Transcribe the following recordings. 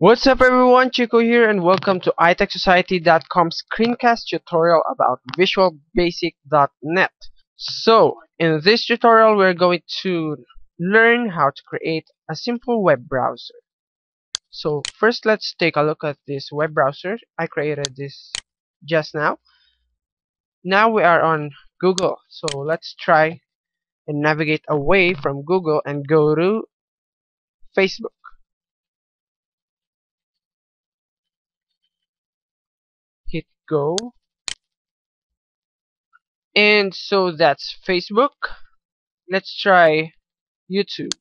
What's up everyone, Chico here and welcome to iTechSociety.com's screencast tutorial about VisualBasic.net. So, in this tutorial we're going to learn how to create a simple web browser. So first let's take a look at this web browser. I created this just now. Now we are on Google. So let's try and navigate away from Google and go to Facebook. hit go. And so that's Facebook. Let's try YouTube.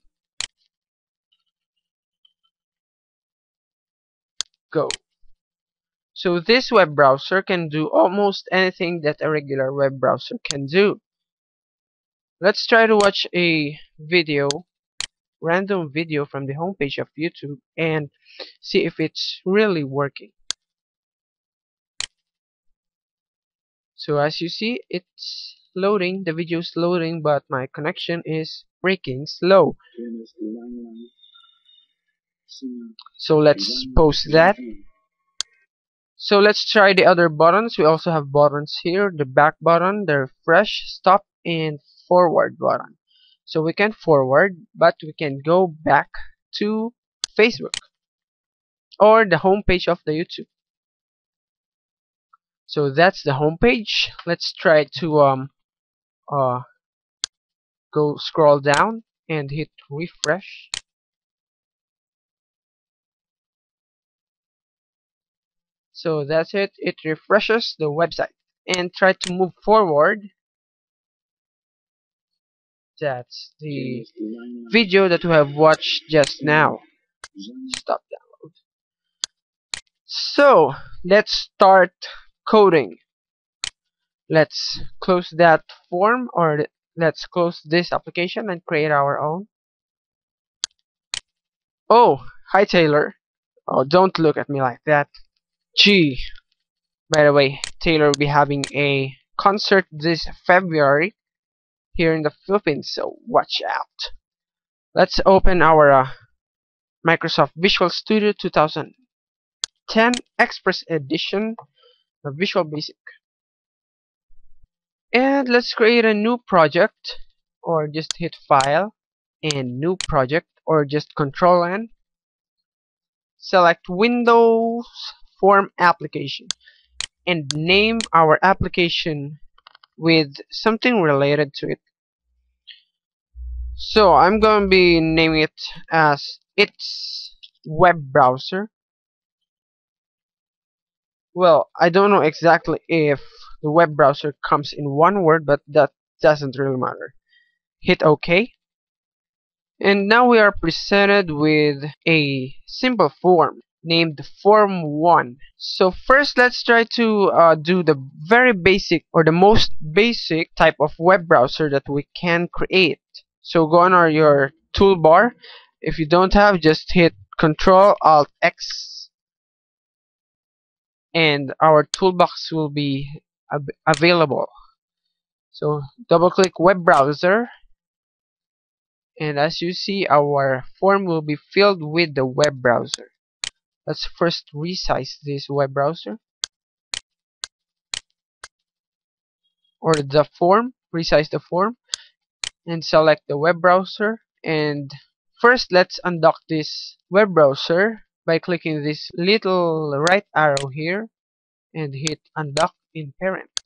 Go. So this web browser can do almost anything that a regular web browser can do. Let's try to watch a video random video from the homepage of YouTube and see if it's really working so as you see it's loading the video is loading but my connection is breaking slow. So let's post that. So let's try the other buttons. We also have buttons here. The back button the refresh stop and forward button. So we can forward but we can go back to Facebook or the home page of the YouTube so that's the home page let's try to um uh go scroll down and hit refresh. So that's it. It refreshes the website. And try to move forward. That's the video that we have watched just now. Stop download. So let's start coding. Let's close that form or let's close this application and create our own. Oh hi Taylor. Oh don't look at me like that. Gee. By the way Taylor will be having a concert this February here in the Philippines so watch out. Let's open our uh, Microsoft Visual Studio 2010 Express Edition Visual Basic. And let's create a new project or just hit file and new project or just control N. Select Windows Form Application and name our application with something related to it. So I'm going to be naming it as its web browser well, I don't know exactly if the web browser comes in one word, but that doesn't really matter. Hit OK. And now we are presented with a simple form named form 1 so first let's try to uh, do the very basic or the most basic type of web browser that we can create so go on our your toolbar if you don't have just hit control alt X and our toolbox will be available. So double click web browser and as you see our form will be filled with the web browser. Let's first resize this web browser. Or the form resize the form and select the web browser. And first let's undock this web browser by clicking this little right arrow here and hit undock in parent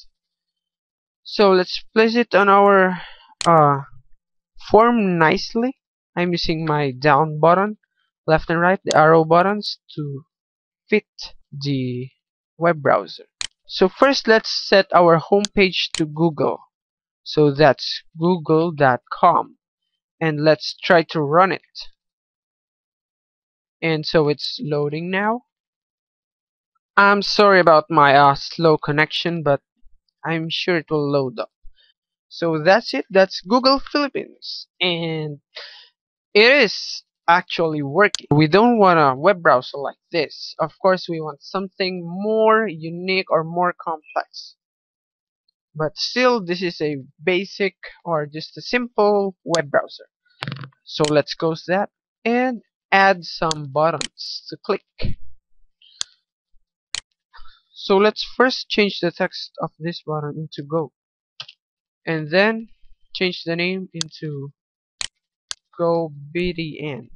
so let's place it on our uh, form nicely. I'm using my down button left and right the arrow buttons to fit the web browser. So first let's set our home page to Google. So that's google.com and let's try to run it and so it's loading now. I'm sorry about my uh, slow connection but I'm sure it will load up. So that's it. That's Google Philippines. And it is actually working. We don't want a web browser like this. Of course we want something more unique or more complex. But still this is a basic or just a simple web browser. So let's close that and add some buttons to click. So let's first change the text of this button into go. And then change the name into go btn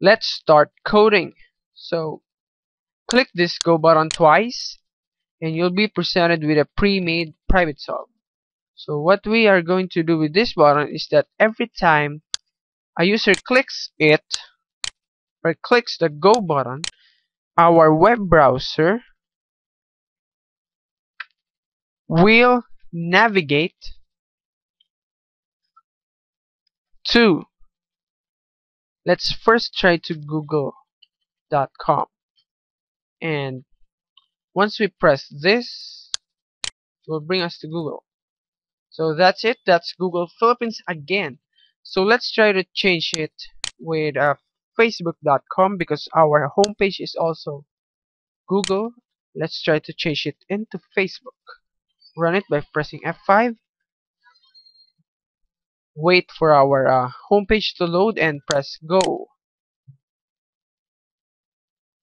let's start coding. So click this go button twice and you'll be presented with a pre-made private sub. So what we are going to do with this button is that every time a user clicks it or clicks the go button our web browser will navigate to let's first try to google.com and once we press this it will bring us to Google. So that's it. That's Google Philippines again so let's try to change it with uh, facebook.com because our homepage is also Google. Let's try to change it into Facebook. Run it by pressing F5 wait for our uh, homepage to load and press go.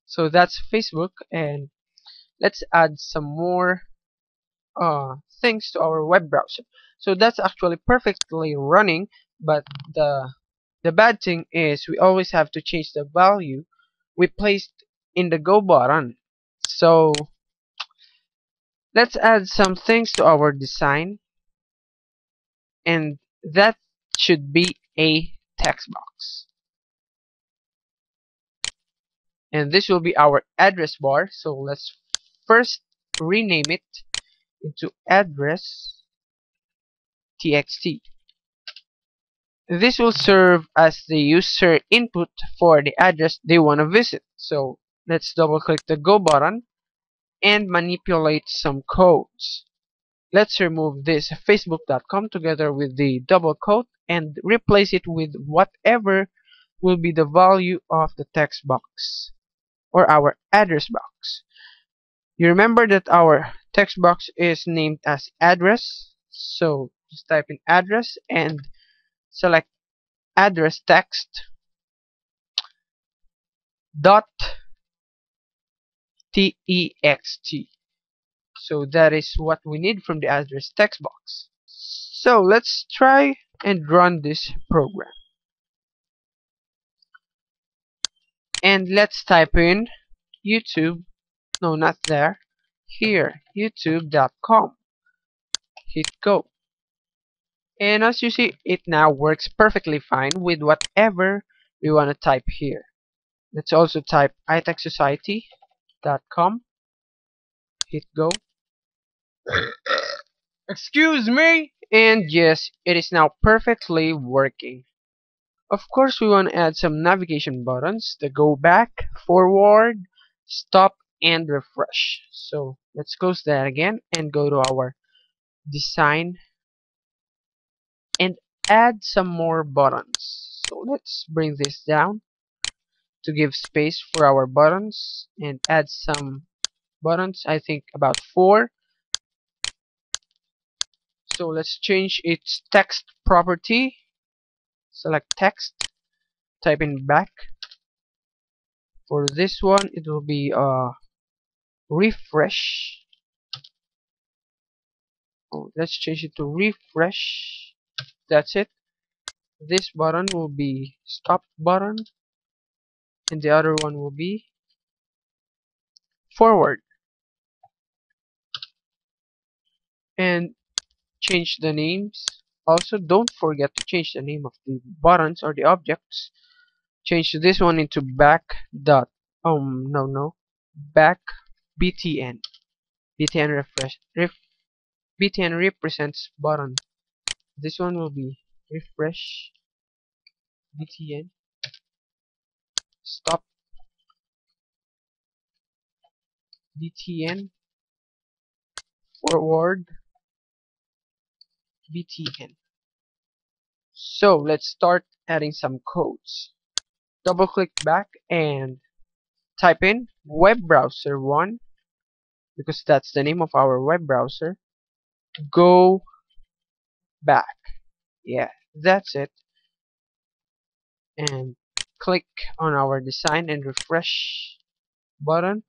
So that's Facebook and let's add some more uh, things to our web browser. So that's actually perfectly running but the the bad thing is we always have to change the value we placed in the go button. So let's add some things to our design. And that should be a text box. And this will be our address bar. So let's first rename it into address txt this will serve as the user input for the address they want to visit. So let's double click the go button and manipulate some codes. Let's remove this facebook.com together with the double quote and replace it with whatever will be the value of the text box or our address box. You remember that our text box is named as address so just type in address and select address text dot text. So that is what we need from the address text box. So let's try and run this program. And let's type in YouTube. No not there. Here youtube.com hit go and as you see it now works perfectly fine with whatever we want to type here. Let's also type itechsociety.com hit go. Excuse me. And yes it is now perfectly working. Of course we want to add some navigation buttons to go back forward stop and refresh. So let's close that again and go to our design add some more buttons. So let's bring this down to give space for our buttons and add some buttons I think about four. So let's change its text property. Select text type in back. For this one it will be uh refresh. Oh, let's change it to refresh that's it. This button will be stop button and the other one will be forward. And change the names. Also don't forget to change the name of the buttons or the objects. Change this one into back dot um no no back btn btn refresh ref, btn represents button this one will be refresh btn stop. Btn forward. Btn so let's start adding some codes. Double click back and type in web browser 1 because that's the name of our web browser. Go back. Yeah that's it. And click on our design and refresh button.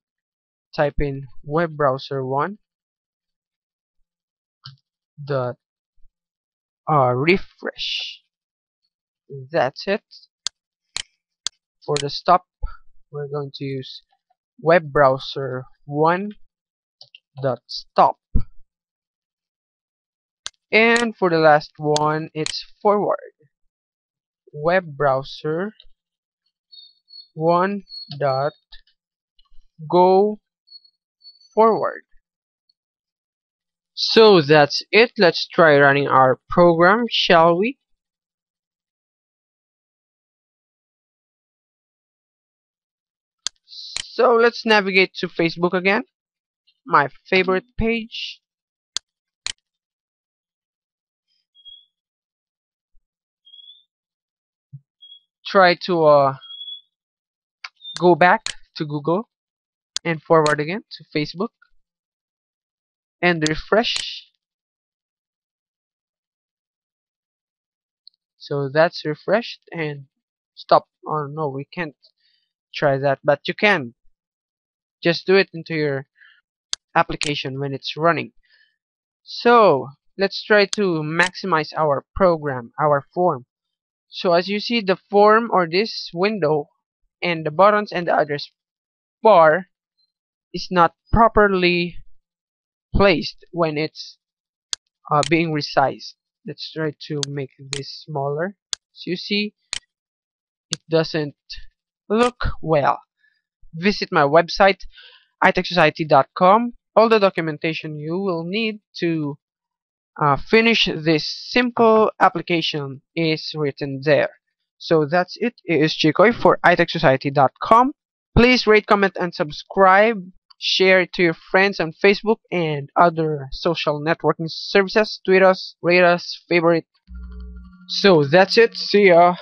Type in web browser 1 dot uh, refresh. That's it. For the stop we're going to use web browser 1 dot stop and for the last one it's forward. Web browser. 1 dot. Go forward. So that's it. Let's try running our program shall we? So let's navigate to Facebook again. My favorite page try to uh, go back to Google and forward again to Facebook and refresh. So that's refreshed and stop. Oh no we can't try that but you can. Just do it into your application when it's running. So let's try to maximize our program our form so as you see the form or this window and the buttons and the address bar is not properly placed when it's uh, being resized. Let's try to make this smaller. So you see it doesn't look well. Visit my website itechsociety.com all the documentation you will need to uh, finish this simple application is written there. So that's it. It is Chikoy for itechsociety.com please rate comment and subscribe. Share it to your friends on Facebook and other social networking services. Tweet us rate us favorite. So that's it. See ya